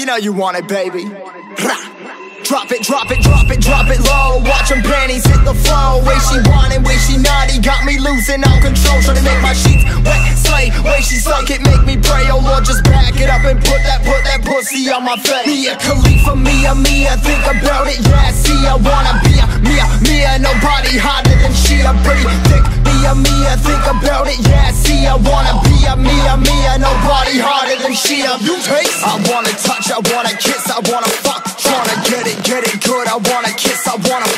You know you want it, baby. Drop it, drop it, drop it, drop it low. Watch them panties hit the flow. Way she whining, way she naughty, got me losing all control. Trying to make my sheets wet, slay. Way she suck it, make me pray. Oh Lord, just back it up and put that, put that pussy on my face. Me Mia Khalifa, Mia, Mia, think about it, yeah. See, I wanna be a me a Mia, Mia, nobody hotter than she. A pretty thick I wanna kiss, I wanna fuck. Tryna get it, get it good. I wanna kiss, I wanna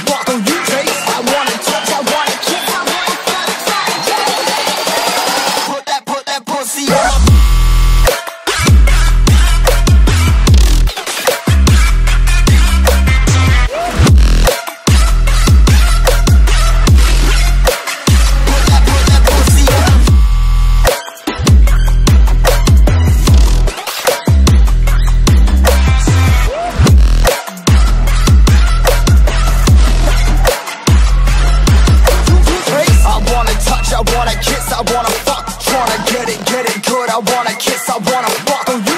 I wanna fuck. Tryna get it, get it good. I wanna kiss, I wanna fuck.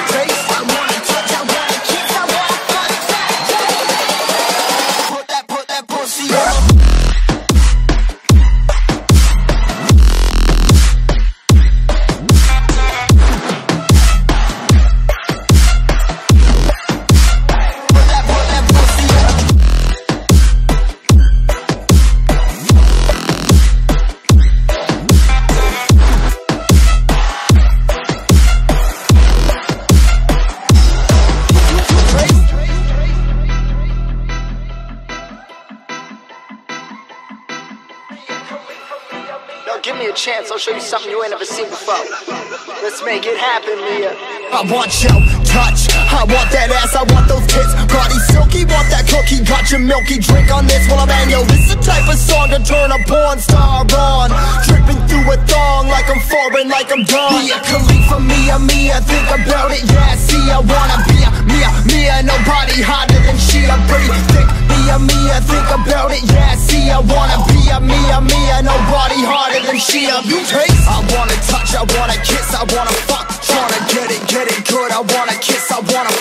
Give me a chance, I'll show you something you ain't never seen before. Let's make it happen, Mia. I want your touch, I want that ass, I want those tits. Body silky, want that cookie, got your milky drink on this while I'm at yo. This the type of song to turn a porn star on. Dripping through a thong like I'm foreign, like I'm done. Mia Khalifa, Mia, Mia, think about it, yeah. See, I wanna be a Mia, Mia, nobody hotter than she. I'm pretty thick, Mia, Mia, think about it, yeah. See, I wanna be a get it good. I wanna kiss, I wanna